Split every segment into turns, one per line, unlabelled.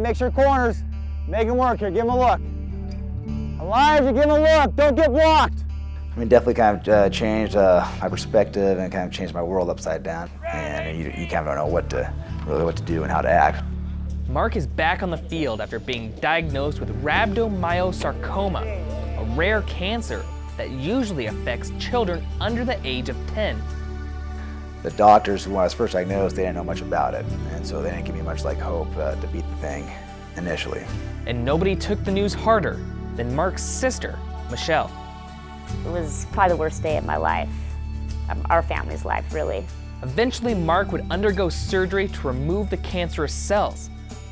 make sure corners. Make him work here. Give him a look. Elijah, give him a look. Don't get blocked.
I mean, definitely kind of uh, changed uh, my perspective and kind of changed my world upside down. And you, you kind of don't know what to really what to do and how to act.
Marc is back on the field after being diagnosed with rhabdomyosarcoma, a rare cancer that usually affects children under the age of 10.
The doctors, when I was first diagnosed, they didn't know much about it, and so they didn't give me much like hope uh, to beat the thing initially.
And nobody took the news harder than Marc's sister, Michelle.
It was probably the worst day of my life, um, our family's life, really.
Eventually, Marc would undergo surgery to remove the cancerous cells,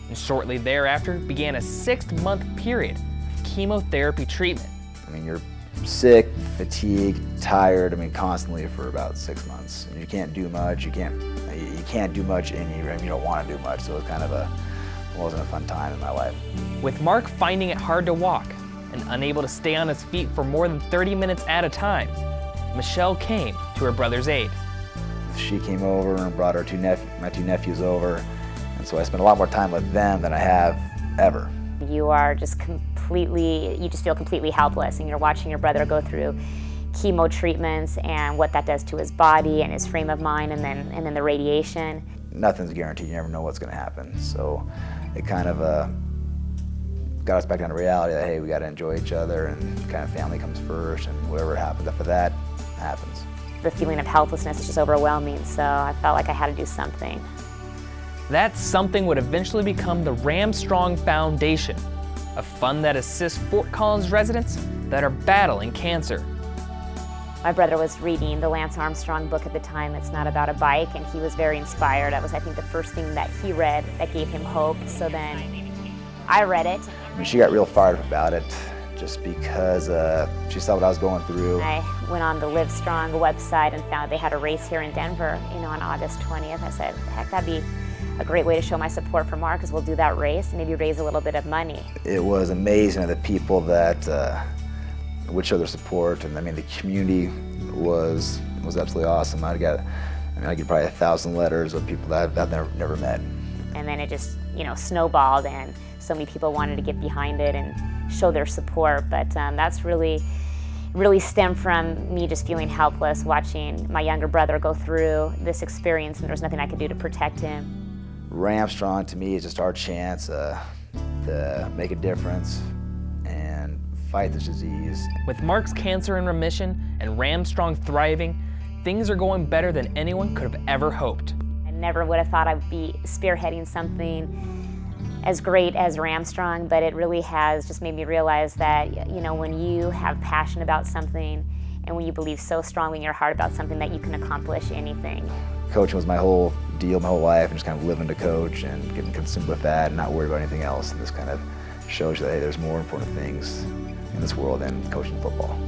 and shortly thereafter began a six-month period of chemotherapy treatment.
I mean, you're sick, fatigued, tired. I mean, constantly for about six months. And you can't do much. You can't. You can't do much, and you, you don't want to do much. So it was kind of a it wasn't a fun time in my life.
With Marc finding it hard to walk and unable to stay on his feet for more than 30 minutes at a time, Michelle came to her brother's aid.
She came over and brought her two nep- my two nephews over, and so I spent a lot more time with them than I have ever.
You are just completely, you just feel completely helpless, and you're watching your brother go through chemo treatments and what that does to his body and his frame of mind, and then and then the radiation.
Nothing's guaranteed. You never know what's going to happen. So it kind of uh, got us back down to reality that hey, we got to enjoy each other, and kind of family comes first, and whatever happens after that happens.
The feeling of helplessness is just overwhelming, so I felt like I had to do something.
That something would eventually become the Ramstrong Foundation, a fund that assists Fort Collins residents that are battling cancer.
My brother was reading the Lance Armstrong book at the time, It's Not About a Bike, and he was very inspired. That was, I think, the first thing that he read that gave him hope. So then I read it.
I mean, she got real fired up about it just because uh, she saw what I was going through.
I went on the Livestrong website and found they had a race here in Denver, you know, on August 20th. I said, heck, that'd be a great way to show my support for Marc because we'll do that race and maybe raise a little bit of money.
It was amazing the people that uh, would show their support, and I mean the community was was absolutely awesome. I got, I mean, I get probably a thousand letters of people that I've, I've never never met.
And then it just you know snowballed, and so many people wanted to get behind it and show their support. But um, that's really really stemmed from me just feeling helpless watching my younger brother go through this experience and there was nothing I could do to protect him.
Ramstrong to me is just our chance uh, to make a difference and fight this disease.
With Marc's cancer in remission and Ramstrong thriving, things are going better than anyone could have ever hoped.
I never would have thought I'd be spearheading something as great as Ramstrong, but it really has just made me realize that, you know, when you have passion about something and when you believe so strongly in your heart about something that you can accomplish anything.
Coaching was my whole deal, my whole life, and just kind of living to coach and getting consumed with that and not worried about anything else. And this kind of shows you that, hey, there's more important things in this world than coaching football.